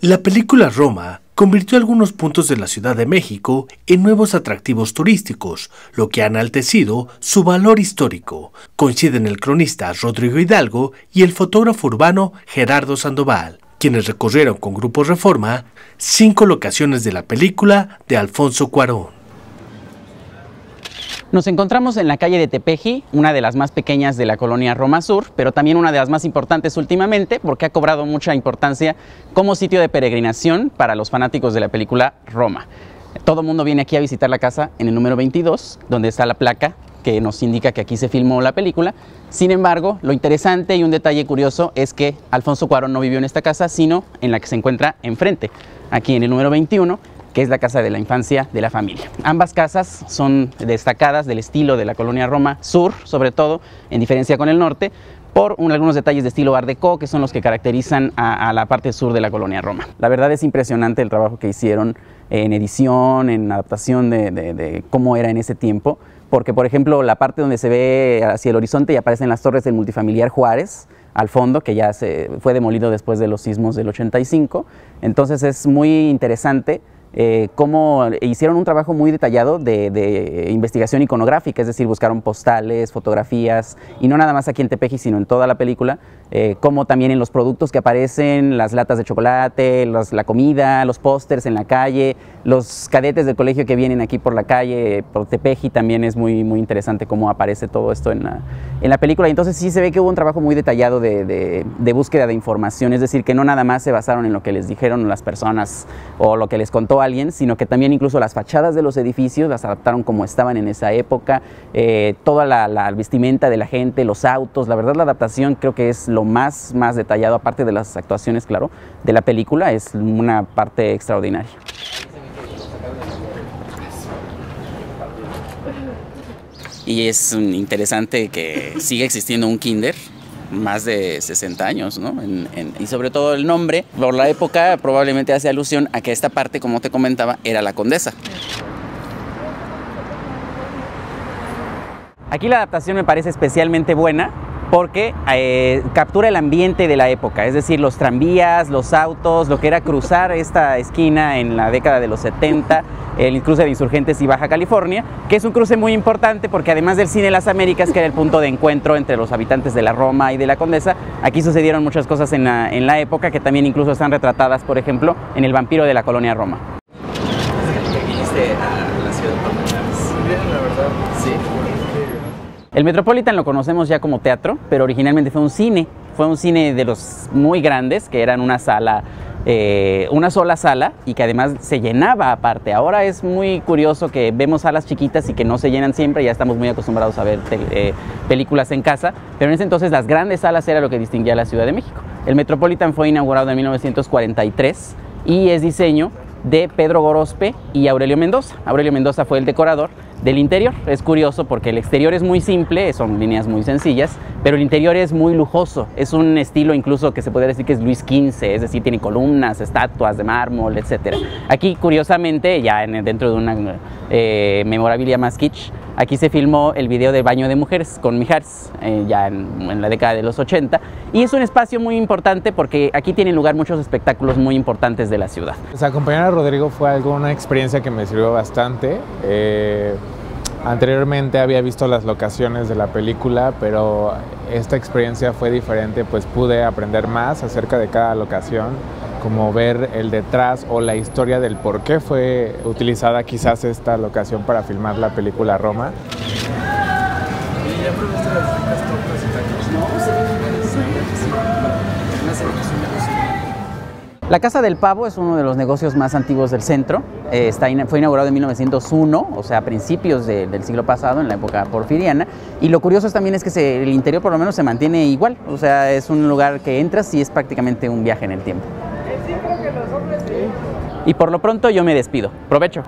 La película Roma convirtió algunos puntos de la Ciudad de México en nuevos atractivos turísticos, lo que ha enaltecido su valor histórico. Coinciden el cronista Rodrigo Hidalgo y el fotógrafo urbano Gerardo Sandoval, quienes recorrieron con Grupo Reforma cinco locaciones de la película de Alfonso Cuarón. Nos encontramos en la calle de Tepeji, una de las más pequeñas de la colonia Roma Sur, pero también una de las más importantes últimamente porque ha cobrado mucha importancia como sitio de peregrinación para los fanáticos de la película Roma. Todo mundo viene aquí a visitar la casa en el número 22, donde está la placa que nos indica que aquí se filmó la película. Sin embargo, lo interesante y un detalle curioso es que Alfonso Cuarón no vivió en esta casa, sino en la que se encuentra enfrente, aquí en el número 21, que es la casa de la infancia de la familia. Ambas casas son destacadas del estilo de la colonia Roma Sur, sobre todo, en diferencia con el norte, por algunos detalles de estilo Art que son los que caracterizan a, la parte sur de la colonia Roma. La verdad es impresionante el trabajo que hicieron en edición, en adaptación de, cómo era en ese tiempo, porque por ejemplo la parte donde se ve hacia el horizonte y aparecen las torres del multifamiliar Juárez, al fondo, que ya se fue demolido después de los sismos del 85. Entonces es muy interesante eh, cómo hicieron un trabajo muy detallado de, investigación iconográfica, es decir, buscaron postales, fotografías, y no nada más aquí en Tepeji, sino en toda la película, eh, como también en los productos que aparecen, las latas de chocolate, la comida, los pósters en la calle, los cadetes del colegio que vienen aquí por la calle, por Tepeji, también es muy, muy interesante cómo aparece todo esto en la, en la película. Entonces sí se ve que hubo un trabajo muy detallado de, de búsqueda de información, es decir, que no nada más se basaron en lo que les dijeron las personas o lo que les contó alguien, sino que también incluso las fachadas de los edificios las adaptaron como estaban en esa época, eh, toda la, la vestimenta de la gente, los autos, la verdad la adaptación creo que es lo más, más detallado, aparte de las actuaciones, claro, de la película, es una parte extraordinaria. Y es interesante que siga existiendo un kinder más de 60 años, ¿no? y sobre todo el nombre, por la época probablemente hace alusión a que esta parte, como te comentaba, era la condesa. Aquí la adaptación me parece especialmente buena porque eh, captura el ambiente de la época, es decir, los tranvías, los autos, lo que era cruzar esta esquina en la década de los 70, el cruce de Insurgentes y Baja California, que es un cruce muy importante porque además del cine Las Américas, que era el punto de encuentro entre los habitantes de la Roma y de la Condesa, aquí sucedieron muchas cosas en la, en la época que también incluso están retratadas, por ejemplo, en El vampiro de la colonia Roma. El Metropolitan lo conocemos ya como teatro, pero originalmente fue un cine. Fue un cine de los muy grandes, que eran una sala, eh, una sola sala y que además se llenaba aparte. Ahora es muy curioso que vemos salas chiquitas y que no se llenan siempre, ya estamos muy acostumbrados a ver eh, películas en casa, pero en ese entonces las grandes salas era lo que distinguía a la Ciudad de México. El Metropolitan fue inaugurado en 1943 y es diseño de Pedro Gorospe y Aurelio Mendoza. Aurelio Mendoza fue el decorador del interior. Es curioso porque el exterior es muy simple, son líneas muy sencillas, pero el interior es muy lujoso. Es un estilo incluso que se podría decir que es Luis XV, es decir, tiene columnas, estatuas de mármol, etc. Aquí, curiosamente, ya dentro de una eh, memorabilia más kitsch, aquí se filmó el video de Baño de Mujeres con Mijares, eh, ya en, la década de los 80, y es un espacio muy importante porque aquí tienen lugar muchos espectáculos muy importantes de la ciudad. Acompañar a Rodrigo fue algo, una experiencia que me sirvió bastante. Eh, Anteriormente había visto las locaciones de la película, pero esta experiencia fue diferente, pues pude aprender más acerca de cada locación, como ver el detrás o la historia del por qué fue utilizada quizás esta locación para filmar la película Roma. La Casa del Pavo es uno de los negocios más antiguos del centro. Eh, fue inaugurado en 1901, o sea, a principios del siglo pasado, en la época porfiriana. Y lo curioso también es que el interior por lo menos se mantiene igual. O sea, es un lugar que entras y es prácticamente un viaje en el tiempo. Y por lo pronto yo me despido. Provecho.